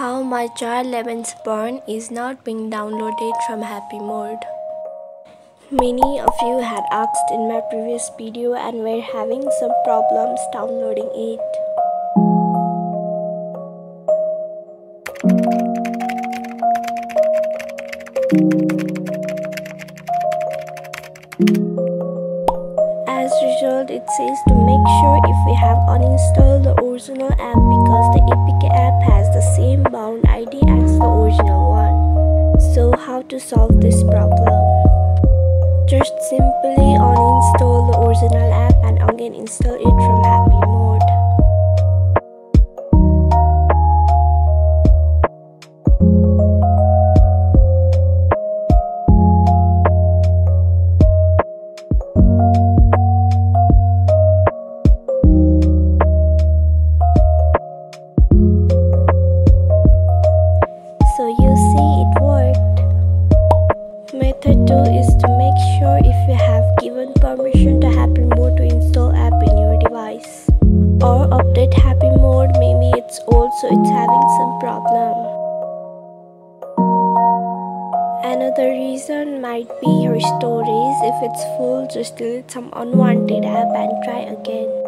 How My Child Lemons Burn is not being downloaded from HappyMod. Many of you had asked in my previous video and were having some problems downloading it. As result, it says to make sure if we have uninstalled the original app because the APK app has the same bound ID as the original one. So how to solve this problem? Just simply uninstall the original app and again install it from HappyMod. So you see it worked. Method 2 is to make sure if you have given permission to HappyMod to install app in your device. Or update HappyMod, maybe it's old so it's having some problem. Another reason might be your stories. If it's full, just delete some unwanted app and try again.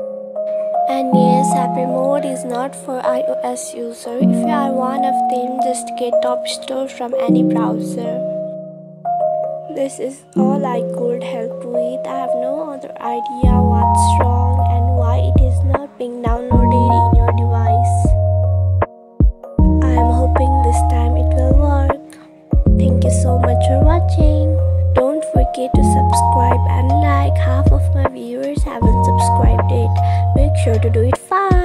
And yes, HappyMod is not for iOS user. If you are one of them, just get Top Store from any browser. This is all I could help with. I have no other idea what's wrong and why it is not being downloaded sure to do it fast.